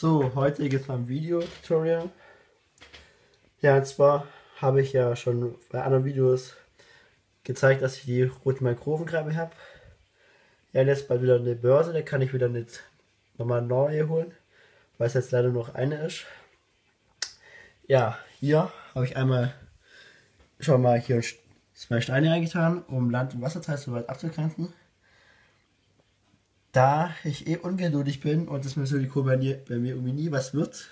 So, heute geht es ein Video-Tutorial. Ja, und zwar habe ich ja schon bei anderen Videos gezeigt, dass ich die rote Mangrovenkrabbe habe. Ja, und jetzt bald wieder eine Börse, da kann ich wieder nicht nochmal neue holen, weil es jetzt leider noch eine ist. Ja, hier habe ich einmal schon mal hier zwei Steine reingetan, um Land- und Wasserteil so weit abzugrenzen. Da ich eh ungeduldig bin und das Risiko bei mir, bei mir irgendwie nie was wird,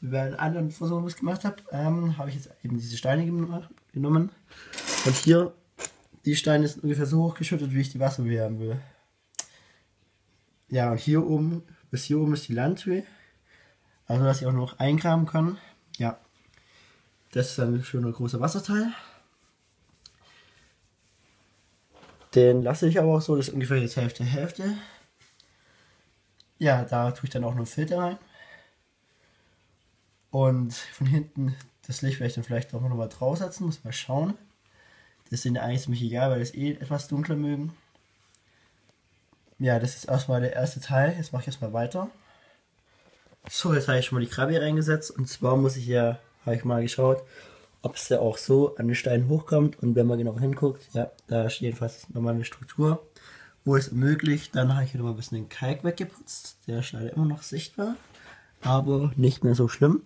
wie bei allen anderen Versuchen, was gemacht habe, ähm, habe ich jetzt eben diese Steine genommen. Und hier, die Steine sind ungefähr so hochgeschüttet, wie ich die Wasser haben will. Ja, und hier oben, bis hier oben ist die Landhöhe. Also, dass ich auch noch eingraben kann. Ja, das ist ein schöner großer Wasserteil. Den lasse ich aber auch so, das ist ungefähr jetzt Hälfte Hälfte. Ja, da tue ich dann auch noch einen Filter rein. Und von hinten das Licht werde ich dann vielleicht auch noch mal draufsetzen, muss mal schauen. Das ihnen eigentlich ziemlich egal, weil das eh etwas dunkler mögen. Ja, das ist erstmal der erste Teil. Jetzt mache ich erstmal weiter. So, jetzt habe ich schon mal die Krabbe reingesetzt. Und zwar muss ich ja, habe ich mal geschaut, ob es ja auch so an den Steinen hochkommt. Und wenn man genau hinguckt, ja, da ist jedenfalls nochmal eine Struktur. Wo es möglich, dann habe ich hier nochmal ein bisschen den Kalk weggeputzt. Der ist leider immer noch sichtbar, aber nicht mehr so schlimm.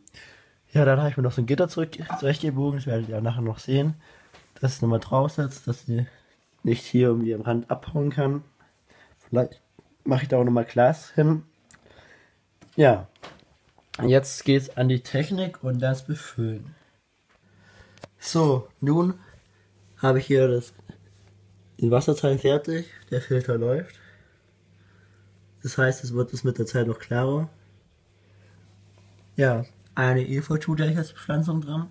Ja, dann habe ich mir noch so ein Gitter zurück, zurechtgebogen, das werdet ihr nachher noch sehen. Das nochmal draufsetzt, dass sie nicht hier irgendwie am Rand abhauen kann. Vielleicht mache ich da auch nochmal Glas hin. Ja, jetzt geht es an die Technik und das Befüllen. So, nun habe ich hier das, den Wasserteil fertig, der Filter läuft. Das heißt, es wird es mit der Zeit noch klarer. Ja, eine Efeu-Tute als Pflanzung dran,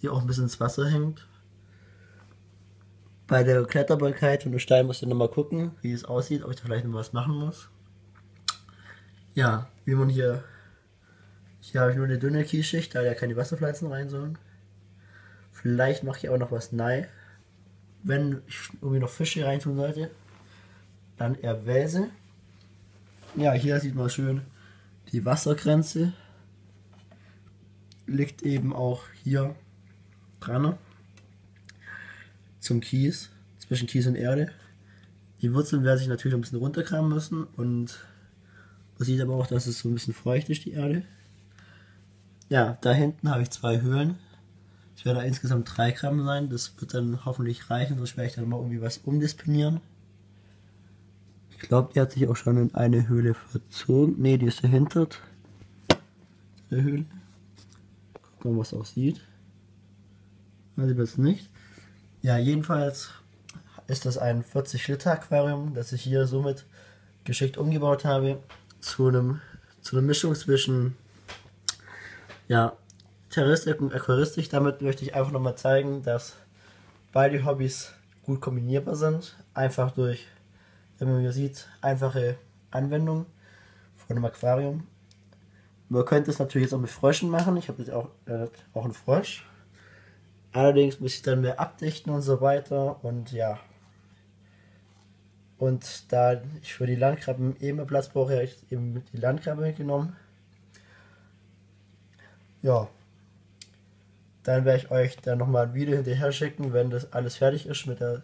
die auch ein bisschen ins Wasser hängt. Bei der Kletterbarkeit von dem Stein muss ich nochmal gucken, wie es aussieht, ob ich da vielleicht noch was machen muss. Ja, wie man hier hier habe ich nur eine dünne Kiesschicht, da ja keine Wasserpflanzen rein sollen. Vielleicht mache ich auch noch was nein. Wenn ich irgendwie noch Fische rein tun sollte, dann eher Wälse. Ja, hier sieht man schön die Wassergrenze. Liegt eben auch hier dran. Zum Kies, zwischen Kies und Erde. Die Wurzeln werden sich natürlich ein bisschen runterkramen müssen und man sieht aber auch, dass es so ein bisschen feucht ist, die Erde. Ja, da hinten habe ich zwei Höhlen. Es werden insgesamt drei Gramm sein. Das wird dann hoffentlich reichen, sonst werde ich dann mal irgendwie was umdisponieren. Ich glaube, die hat sich auch schon in eine Höhle verzogen. Ne, die ist dahinter. Der Höhle. Gucken wir, was auch sieht. Weiß ich jetzt nicht. Ja, jedenfalls ist das ein 40 Liter Aquarium, das ich hier somit geschickt umgebaut habe zu einem zu einer Mischung zwischen ja, Terroristik und Aquaristik, damit möchte ich einfach nochmal zeigen, dass beide Hobbys gut kombinierbar sind. Einfach durch, wenn man hier sieht, einfache Anwendung von einem Aquarium. Man könnte es natürlich jetzt auch mit Fröschen machen. Ich habe jetzt auch, äh, auch einen Frosch. Allerdings muss ich dann mehr abdichten und so weiter. Und ja. Und da ich für die Landkrabben eben mehr Platz brauche, habe ich eben die Landkrabbe genommen. Ja. Dann werde ich euch dann nochmal ein Video hinterher schicken, wenn das alles fertig ist mit der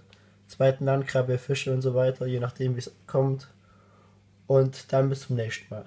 zweiten Landkrabbe, Fische und so weiter, je nachdem wie es kommt. Und dann bis zum nächsten Mal.